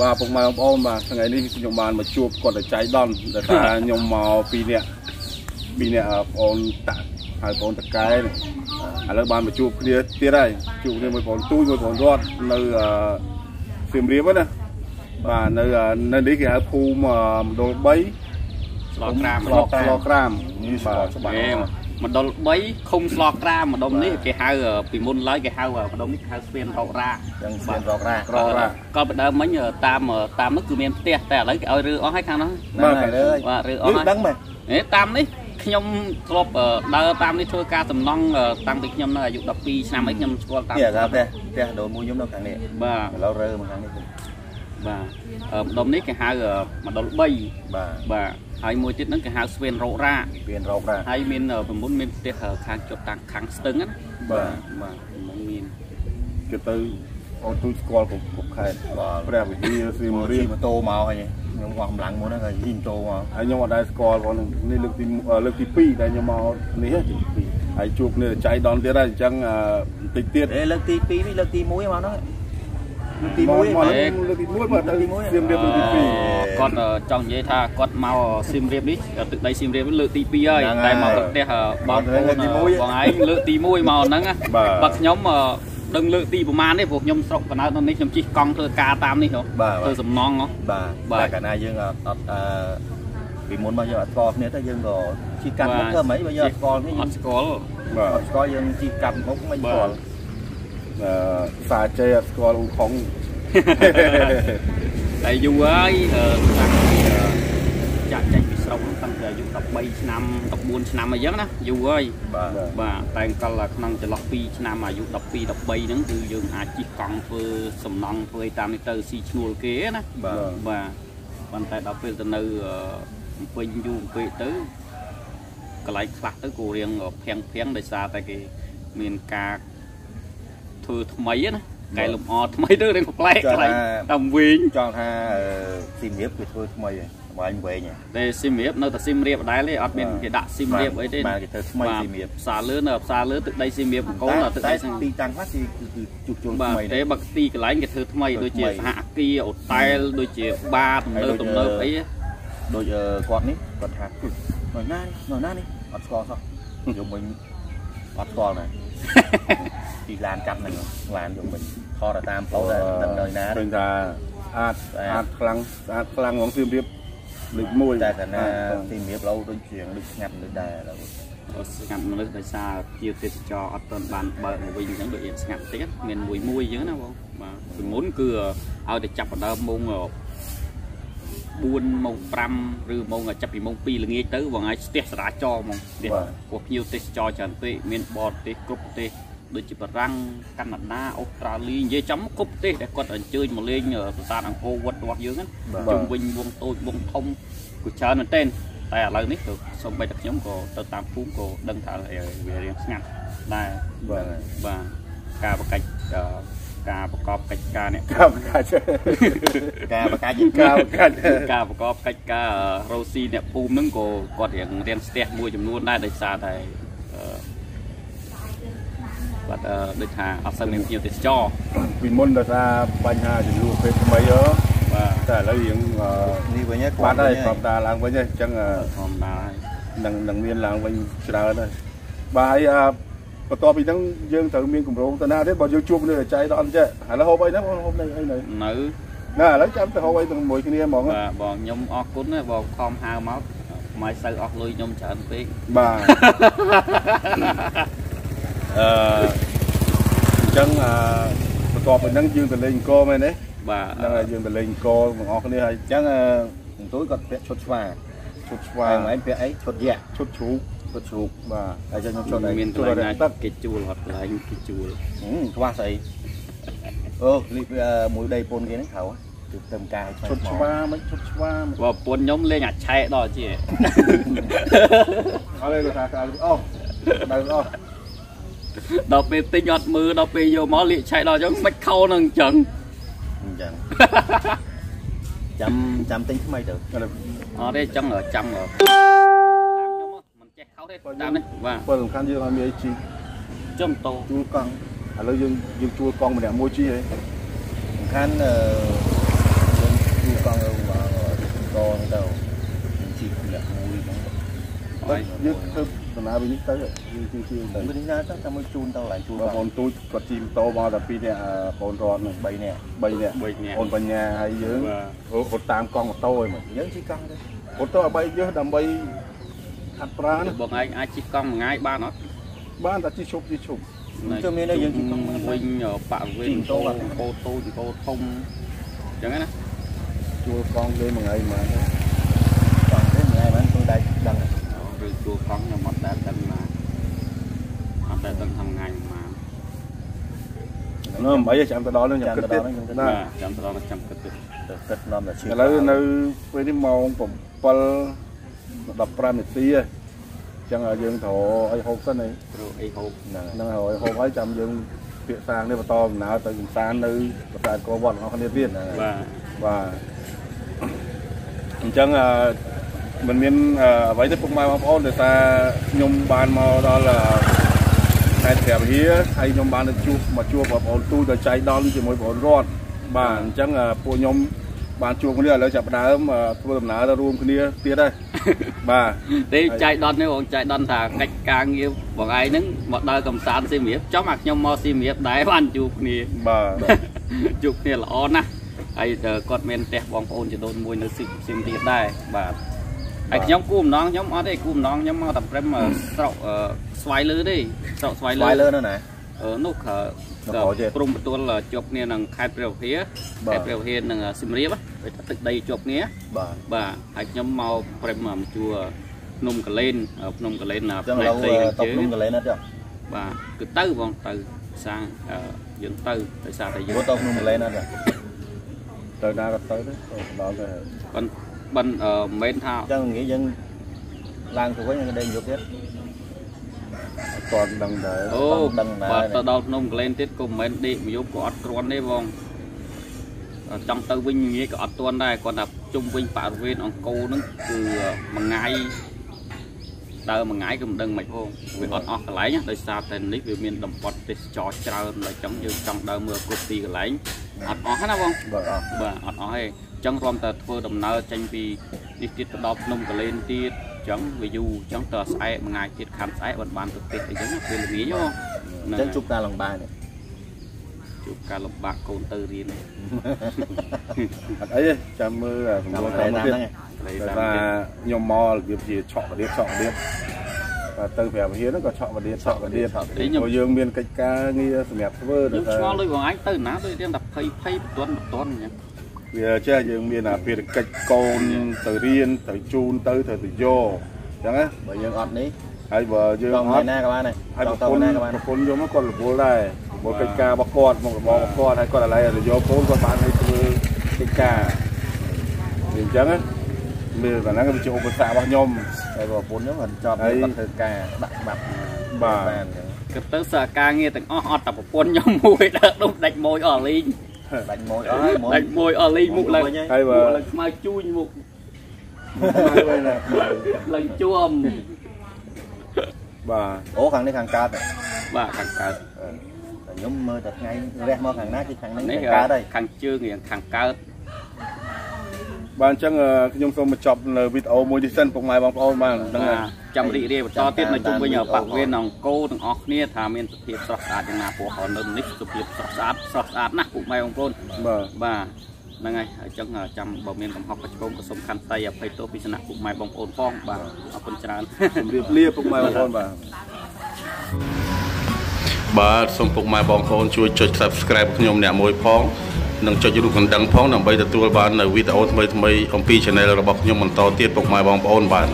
បាទពុកម៉ែបងប្អូនបាទថ្ងៃនេះខ្ញុំបានមកជួបគាត់តែចៃដន្យដែលថាខ្ញុំមកពីរនាក់ពីរនាក់បងប្អូនតាក់ហើយបងប្អូនតកែនេះឥឡូវបានមកជួបគ្នាទៀតហើយជួបគ្នាមួយបងប្អូនទូចមួយបងប្អូនរត់នៅអឺសៀមរាបហ្នឹងណាបាទនៅនៅនេះគេហៅភូមិមណ្ឌល3ស្លក្រាមស្លស្លក្រាមនេះស្គាល់ច្បាស់ហេ មណ្ឌល3ឃុំស្លក្រាមម្ដុំនេះគេហៅពីមុនឡើយគេហៅម្ដុំនេះគេហៅស្ពានរករ៉ាយ៉ាងស្មានរករ៉ាក្ររ៉ាក៏បដើមមិញតាមតាមនោះគឺមានផ្ទះតែឥឡូវគេឲ្យរើអស់ហើយខាងនោះបាទហើយលើបាទរើអអស់ស់ហើយដឹងមែនហេតាមនេះខ្ញុំធ្លាប់ដើរតាមនេះធ្វើការសំណង់តាំងពីខ្ញុំនៅអាយុ12ឆ្នាំអីខ្ញុំស្គាល់តាមនេះអាផ្ទះផ្ទះដូនមួយខ្ញុំនៅខាងនេះបាទឥឡូវរើមកខាងនេះ បាទម្ដុំនេះគេហៅម្ដុល3បាទបាទហើយមួយទៀតហ្នឹងគេហៅស្វេនរករ៉ាស្ពានរករ៉ាហើយមានប្រមុនមានផ្ទះខាងជត់តាំងខាងស្ទឹងណាបាទបាទប្រមុនមានគេទៅអូនទូចស្គាល់គ្រប់គ្រប់ខេត្តបាទព្រះវិហារសៀមមករាជិះបម៉ូតូមកហើយខ្ញុំវោះកម្លាំងមុនហ្នឹងហើយជិះម៉ូតូមកហើយខ្ញុំអត់ដែរស្គាល់ផងនេះលើកទីលើកទី2ដែលខ្ញុំមកនេះទី2ហើយជួបគ្នាចៃដនទៀតហើយអញ្ចឹងបន្តិចទៀតអេលើកទី2នេះលើកទី1មកហ្នឹងលើក ទីមក1មកមកលើកទី1មកទៅលើកទីមួយសៀមរាបលើកទីគាត់ចង់និយាយថាគាត់មកសៀមរាបនេះទឹកដីសៀមរាបលើកទី2ហើយតែមកប្រទេសបងប្អូនបងឯងលើកទី1មកហ្នឹងណាបើខ្ញុំដឹងលើកទីប្រមាណនេះព្រោះខ្ញុំស្រុកកណ្ដោតនៅនេះខ្ញុំជិះកង់ធ្វើការតាមនេះហ៎បាទធ្វើសំណងហ៎បាទបាទតែកាលណាយើងអត់អត់អឺពីមុនមកយើងអត់ស្គាល់គ្នាទៅយើងក៏ជិះកាត់មុខធ្វើមិនបើយើងអត់ស្គាល់គ្នាអយើងត់ស្គាល់2បាទអត់ស្គាល់យើងជិះកាត់មុខមិនស្គាល់ អឺសាចេអត់ស្គាល់អ៊ូខុងតែយូរហើយតាំងពីចាក់ចេញពីស្រុកតាំងពីអាយុ13ឆ្នាំ14ឆ្នាំអីចឹងណាយូរហើយបាទបាទតែកលក្នុងចន្លោះ2ឆ្នាំអាយុ12 13ហ្នឹងគឺយើងអាចជិះកង់ធ្វើសំណង់ធ្វើតាមនេះទៅស៊ីឈ្នួលគេណាបាទបាទប៉ុន្តែដល់ពេលទៅនៅអឺពេញយូរពេកទៅកន្លែងខ្លះទៅក៏រៀងភាំងភាំងដោយសារតែគេមានការ ធ្វើថ្មីណាកែលម្អថ្មីទៅរៀងប្លែកកន្លែងតាមវិញចង់ថាស៊ីមរៀបគេធ្វើថ្មីហើយស្វែងវែងហើយតែស៊ីមរៀបនៅតែស៊ីមរៀបដដែលទេអត់មានបាទគេដាក់ស៊ីមរៀបអីទេបាទគេធ្វើថ្មីស៊ីមរៀបផ្សារលើនៅផ្សារលើទឹកដីស៊ីមរៀបបង្គោលនៅទឹកតែដីហ្នឹងទីតាំងខ្លះគឺគឺជួបជុលបាទថ្មីតែបើទីកន្លែងគេធ្វើថ្មីធ្វើដូចជាថ្មីសហគីអូតែលដូចជាបារទំនើបហើយដូចទំនើបអីដូចអឺគាត់នេះគាត់ថានៅណានេះនៅណានេះអត់ស្គាល់សោះយកមិញ អត់ស្គាល់ណាទីឡានកាត់ហ្នឹងឡានយកមិញខរតាមផ្លូវតែមិនដឹងនៅណាឃើញថាអាចអាចខ្លាំងស្អាតខ្លាំងហ្មងសៀមរាបលេខ1តែតែណាសៀមរាបឡូវដូចជាដូចស្ងាត់ដូចដែរឡូវស្ងាត់មនុស្សដោយសារជាទេសចរអត់ទាន់បានបើកមកវិញអញ្ចឹងដូចស្ងាត់ទៀតមានមួយមួយអញ្ចឹងណាបងបាទពីមុនគឺឲ្យតែចាប់ដើមមុង 4ម៉ោង5ឬម៉ោងចាប់ពីម៉ោង2ល្ងាចទៅបងឲ្យស្ទះសារាចរហ្មងស្ទះពួកភ្ញៀវទេសចរច្រើនពេកមានបរទេសគ្រប់ប្រទេសដូចជាបារាំងកាណាដាអូស្ត្រាលីនិយាយចំគ្រប់ប្រទេសដែលគាត់អញ្ជើញមកលេងប្រាសាទអង្គរវត្តរបស់យើងហ្នឹងជុំវិញវងតូចវងធំគឺច្រើនមែនទែនតែឥឡូវនេះក៏សូម្បីតែខ្ញុំក៏ទៅតាមភូមិក៏ដឹងថាវារៀងស្ងាត់ដែរបាទបាទការប្រកាច់អឺ ការប្រកបកិច្ចការនេះកាប់កាច់ការប្រកាសកាប់កាច់ការប្រកបកិច្ចការរ៉ូស៊ីអ្នកភូមិហ្នឹងក៏គាត់រៀងរៀងស្ទះមួយចំនួនដែរដោយសារតែអឺគាត់អឺដូចថាអត់សូវមានភ្ញៀវទេសចរពីមុនដោយសារបញ្ហាចំនួនពេលថ្មីហ៎បាទតែឥឡូវរៀងនេះវិញបាត់ហើយប្រាប់តាឡើងវិញហើយអញ្ចឹងធម្មតាហើយនឹងនឹងមានឡើងវិញច្រើនហើយបាទហើយ បន្ទាប់ពីហ្នឹងយើងត្រូវមានកម្រងទៅណាទៀតបើយើងជួបគ្នាចៃដល់អត់ចេះឥឡូវហូបអីហ្នឹងបងហូបនៅអីនៅនៅណាឥឡូវចាំទៅហូបអីទាំងមួយគ្នាហ្មងបាទបងខ្ញុំអរគុណណាបងខំហៅមកមិនសូវអស់លុយខ្ញុំច្រើនពេកបាទអឺអញ្ចឹងអឺបន្ទាប់ពីហ្នឹងយើងទៅលេងអង្គមែនទេបាទហ្នឹងហើយយើងទៅលេងអង្គទាំងអស់គ្នាហើយអញ្ចឹងអន្ទួយគាត់ពាក់ឈុតស្វាឈុតស្ស្វាវាឯងពាក់អីឈុតយ៉ាឈុតជ្រូក ឈុតជ្រូកបាទហើយចឹងខ្ញុំឈុតអីមានកន្លែងណាគេជួលអត់កន្លែងគេជួលខ្វះស្អីអូលីមួយដីពុនគេហ្នឹងត្រូវគឺទៅការឲ្យឈុតស្វាមិនឈុតស្វាមិនបើប្រពន្ធខ្ញុំលេងអាឆែកដល់ជាអត់ទេគាត់ថាអូដៅអស់ដល់ពេលទិញអត់មើលដល់ពេលយកមកលាកឆែកដល់អញ្ចឹងមិនខោនឹងអញ្ចឹងអញ្ចឹងចាំចាំទិញថ្មីទៅឥឡូវអត់ទេអញ្ចឹងចាំតាមខ្ញុំ ខុសទេតាមនេះបាទពលសំខាន់យើងឲ្យមានជីចំតោជួលកង់ឥឡូវយើងយើងជួលកង់ម្នាក់មួយជីហ៎សំខាន់អឺជួលកង់ទៅមកតទៅជីម្នាក់មួយហ្នឹងហើយយើងធ្វើដំណើរវិញទៅយើងជិះជិះទៅមិនណាទៅតែមកជូនទៅកន្លែងជួលបងប្អូនទូចគាត់ជិះម៉ូតូមកតែពីរនាក់បងរត់នឹង3នាក់3នាក់បងបញ្ញាហើយយើងគាត់តាមកង់ម៉ូតូឯងយើងជិះកង់ទៅម៉ូតូឲ្យ3យើដើម្បី ហាត់ប្រាណបងឯងអាចជិះកង់មួយថ្ងៃបានអត់បានតែជិះឈប់ជិះឈប់ជើមានតែយើងជិះកង់វិញបរិវេណកោកោតូចកោធំអញ្ចឹងណាជួលកង់លេមួយថ្ងៃមកកង់ទៅថ្ងៃបាន tôi ដែរដឹងឬជួលកង់ខ្ញុំអត់ដែលដឹងណាអត់ដែលដឹងថាថ្ងៃមកនៅមិនអីចាំទៅដល់នឹងខ្ញុំគិតទៀតណាបាទចាំទៅដល់ចាំគិតទៅទៅគិតនាំតែឈឺឥឡូវនៅពេលនេះម៉ោង7 15នាទីហើយចឹងយើងត្រូវឲ្យហូបសិនហើយព្រោះអីហូបហ្នឹងហ្នឹងហើយហូបហើយចាំយើងពាក្យសាងនេះបន្តដំណើរទៅកំសាន្តនៅប្រាសាទកោវត្តរបស់គ្នាទៀតបាទបាទអញ្ចឹងអឺมันមានអឺអ្វីទេពុកម៉ែបងប្អូនដោយសារខ្ញុំបានមកដល់អឺខេត្តព្រះវិហារហើយខ្ញុំបានទៅជួបមកជួបបងប្អូនទូទៅចៃដន្យជាមួយបងប្អូនរតបាទអញ្ចឹងអឺពួកខ្ញុំបានជួបគ្នាឥឡូវចាប់ផ្ដើមអឺធ្វើដំណើរទៅរួមគ្នាទៀតហើយ បាទទេចៃដន្យនេះបងចៃដន្យថាកិច្ចការងារបងឯងហ្នឹងមកដើរកំសាន្តសៀមរាបចំអាខ្ញុំមកសៀមរាបដែរបានជួបគ្នាបាទជួបគ្នាល្អណាស់ហើយគាត់មានផ្ទះបងប្អូនចំនួនមួយនៅស៊ីសៀមរាបដែរបាទហើយខ្ញុំគូម្ដងខ្ញុំអត់ទេគូម្ដងខ្ញុំមកតែព្រឹមស្រុកស្វាយលឺទេស្រុកស្វាយលឺស្វាយលើនៅណាអឺ នោះក៏នគរជាតិព្រំបន្ទួលជាប់គ្នានឹងខេត្តព្រះវិហារបាទខេត្តព្រះវិហារនិងសៀមរាបហ្នឹងទឹកដីជាប់គ្នាបាទបាទហើយខ្ញុំមកព្រមមកជួភ្នំកលែនភ្នំកលែនអញ្ចឹងឥឡូវដីតបនំកលែនអត់ចុះបាទគឺទៅបងទៅសាងអឺយើងទៅដោយសារតែយើងព្រោះតបនំកលែនអត់ចុះទៅណាក៏ទៅទៅដល់ទៅបិណ្ឌបិណ្ឌអឺមិនមែនថាអញ្ចឹងងាយយើងឡើងទៅវិញយើងដេញយកទៀត អត់ទាន់ដឹងដែរអូដឹងណាបាទទៅដល់ភ្នំកលែនទៀតក៏មិនមែនដេកមួយយប់ក៏អត់គ្រាន់ទេបងអឺចង់ទៅវិញងាយក៏អត់ទាន់ដែរគាត់ថាជុំវិញបរិវេណអង្គរហ្នឹងគឺមួយថ្ងៃដើរមួយថ្ងៃក៏មិនដឹងមិនផងវាអត់អស់កន្លែងណាដោយសារតែនេះវាមានតំបន់ទេសចរច្រើនដល់ចឹងយើងចង់ដើរមើលគ្រប់ទីកន្លែងអត់អស់ណាបងបាទអត់បាទអត់អស់ទេអញ្ចឹងរួមតែធ្វើដំណើរចេញពីនេះទៀតទៅដល់ភ្នំកលែនទៀតអញ្ចឹងវាយូរអញ្ចឹងតើស្អែកមួយថ្ងៃទៀតខាំស្អែកបានបានទៅទៀតអីចឹងណាពេលល្ងាចហ៎អញ្ចឹងជប់ការលំបាកនេះជួបការលំបាកកូនទៅរៀនអត់អីទេចាំមើលសំតាមណួរតែតាមតាមទៀតហ្នឹងលេតែតាមថាទៀតខ្ញុំមករបៀបជាឆក់របៀបឆក់របៀបតែទៅប្រាប់វិហារហ្នឹងក៏ឆក់របៀបឆក់របៀបព្រោះយើងមានកិច្ចការងារសម្រាប់ធ្វើខ្ញុំថាឆ្ងល់ដូចបងឯងទៅណាដូចរៀនតែភ័យភ័យបន្ទាន់បន្ទាន់អញ្ចឹង វាចេះយើងមានអាភារកិច្ចកូនទៅរៀនទៅជូនទៅទៅទៅយកអញ្ចឹងណាបើយើងអត់នេះហើយបើយើងចង់អទៅត់ណាក៏បានដែរហើយចប្រង់ទៅពន្ធណាក៏បានប្រពន្ធខ្ញុំគាត់រវល់ដែររវល់កិច្ចការរបស់គាត់មករបស់របស់គាត់ហើយគាត់ឥឡូវទៅយកកូនគាត់បានឲ្យធ្វើកិច្ចការវាអញ្ចឹងណាមានតែហ្នឹងវាជាឧបសគ្គរបស់ខ្ញុំហើយប្រពន្ធខ្ញុំគាត់ចប់ហើយគាត់ធ្វើការដាក់ច្បាប់បាទបានអញ្ចឹងគិតទៅសារការងារទាំងអស់អត់តែប្រពន្ធខ្ញុំមួយដើរដុំដាច់ម៉ួយអស់លីង ដាច់ម៉ួយអស់ហើយម៉ួយដាច់ម៉ួយអស់លីងមុខឡើងវិញហើយហើយបើមុខឡើងខ្មៅជួញមុខហើយណាឡើងជួមបាទអូខាងនេះខាងកើតតែបាទខាងកើតខ្ញុំមើលតែថ្ងៃរះមកខាងណាគឺខាងនេះនេះខាងកើតហើយខាងជើងរៀងខាងកើតបាទអញ្ចឹងអឺខ្ញុំសូមបញ្ចប់នៅវីដេអូមួយនេះសិនពុកម៉ែបងប្អូនបាទហ្នឹងហើយចាំរីករាយបន្តទៀតនៅជុំវិញបរិវេណអង្គរទាំងអស់គ្នាថាមានសភាពស្រស់ស្អាតយ៉ាងណាព្រោះនៅនេះសភាពស្រស់ស្អាត ស្រស់ស្អាតណាស់ពុកម៉ែបងប្អូនបាទបាទហ្នឹងហើយអញ្ចឹងចាំបើមានកំហុសកឆ្គងក៏សូមខន្តីអភ័យទោសពីសំណាក់ពុកម៉ែបងប្អូនផងបាទអរគុណច្រើនជម្រាបលាពុកម៉ែបងប្អូនបាទបាទសូមពុកម៉ែបងប្អូនជួយចុច Subscribe ខ្ញុំអ្នកមួយផងនិងចុចរូបកណ្ដឹងផងដើម្បីទទួលបាននៅវីដេអូថ្មីៗអំពី Channel របស់ខ្ញុំបន្តទៀតពុកម៉ែបងប្អូនបាទ